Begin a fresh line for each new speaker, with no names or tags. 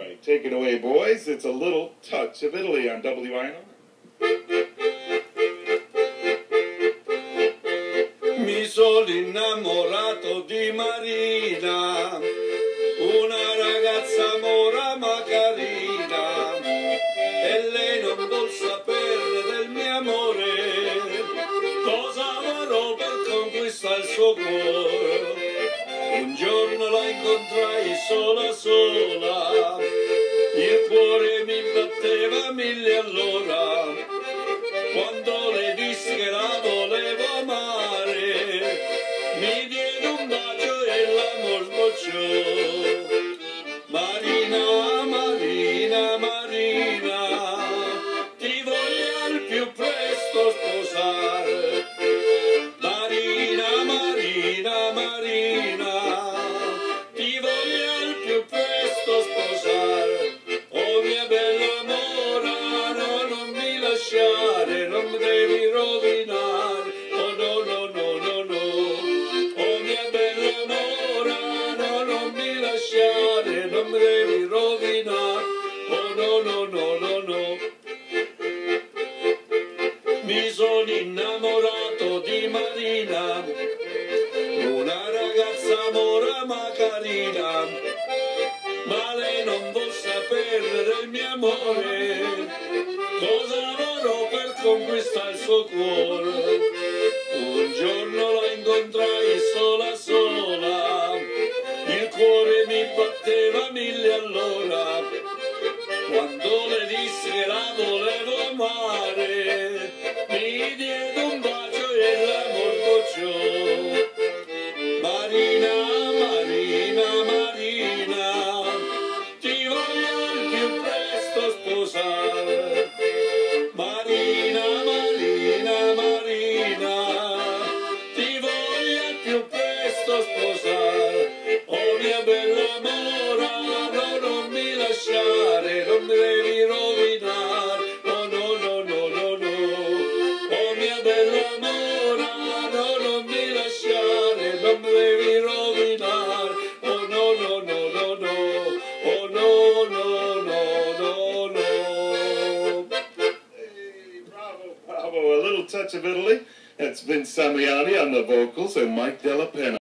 Right, take it away, boys. It's a little touch of Italy on WINR.
Mi sono innamorato di Marina, una ragazza mora ma carina, e lei non vuol sapere del mio amore, cosa farò per conquistare il suo cuore. Un giorno la incontrai sola sola, mille all'ora, quando le dissi che la volevo amare, mi diede un bacio e l'amor sbocciò. Marina, Marina, Marina, ti voglio al più presto sposare. Marina, Marina, Marina, Mi sono innamorato di Marina, una ragazza mora ma carina, ma lei non vuol sapere del mio amore, cosa farò per conquistare il suo cuore. Un giorno la incontrai sposare. Oh mia bella mora, no, non mi lasciare,
touch of Italy. That's Vince Samiani on the vocals and Mike Della Penna.